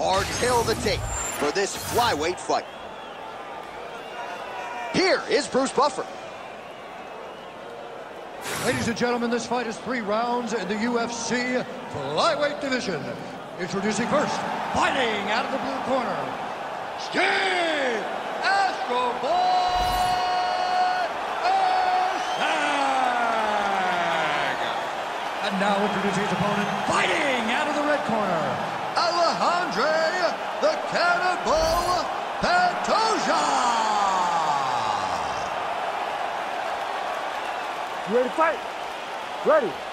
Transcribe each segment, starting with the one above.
are tail the tape for this flyweight fight. Here is Bruce Buffer. Ladies and gentlemen, this fight is three rounds in the UFC flyweight division. Introducing first, fighting out of the blue corner, Steve Astro Boy And now introducing his opponent, fighting out of the red corner, Alexandre the Cannibal Pantoja. You ready to fight? Ready.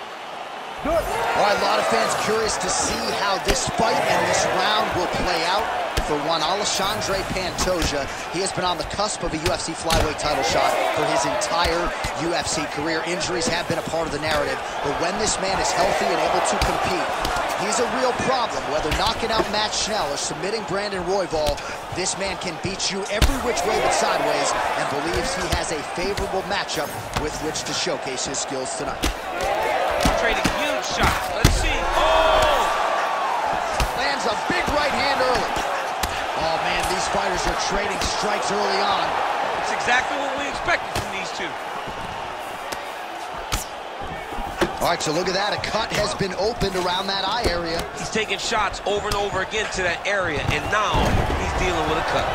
All right, a lot of fans curious to see how this fight and this round will play out for one Alexandre Pantoja. He has been on the cusp of a UFC flyweight title shot for his entire UFC career. Injuries have been a part of the narrative, but when this man is healthy and able to compete, he's a real problem. Whether knocking out Matt Schnell or submitting Brandon Royval, this man can beat you every which way but sideways and believes he has a favorable matchup with which to showcase his skills tonight. Trading shots. Let's see. Oh! Lands a big right hand early. Oh, man, these fighters are trading strikes early on. It's exactly what we expected from these two. All right, so look at that. A cut has been opened around that eye area. He's taking shots over and over again to that area, and now he's dealing with a cut.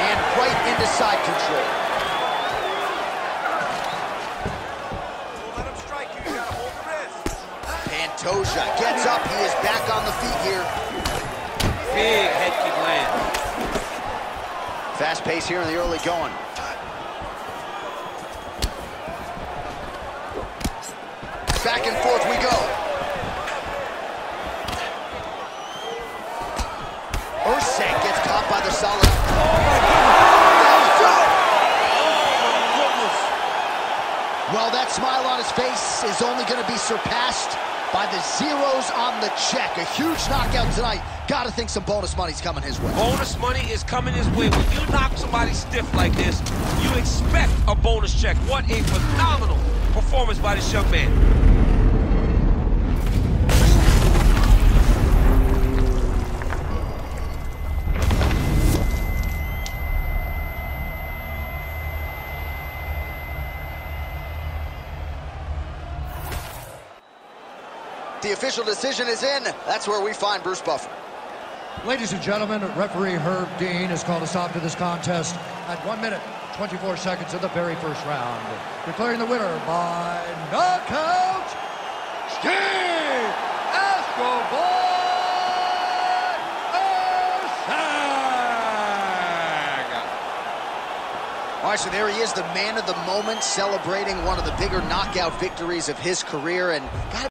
And right into side control. Pantoja gets up. He is back on the feet here. Big head kick land. Fast pace here in the early going. Back and forth we go. Erceg gets caught by the solid. Well, that face is only going to be surpassed by the zeros on the check. A huge knockout tonight. Got to think some bonus money's coming his way. Bonus money is coming his way. When you knock somebody stiff like this, you expect a bonus check. What a phenomenal performance by this young man. The official decision is in. That's where we find Bruce Buffer. Ladies and gentlemen, referee Herb Dean has called a stop to this contest at 1 minute, 24 seconds of the very first round. Declaring the winner by knockout, Steve Erceg. All right, so there he is, the man of the moment, celebrating one of the bigger knockout victories of his career. And got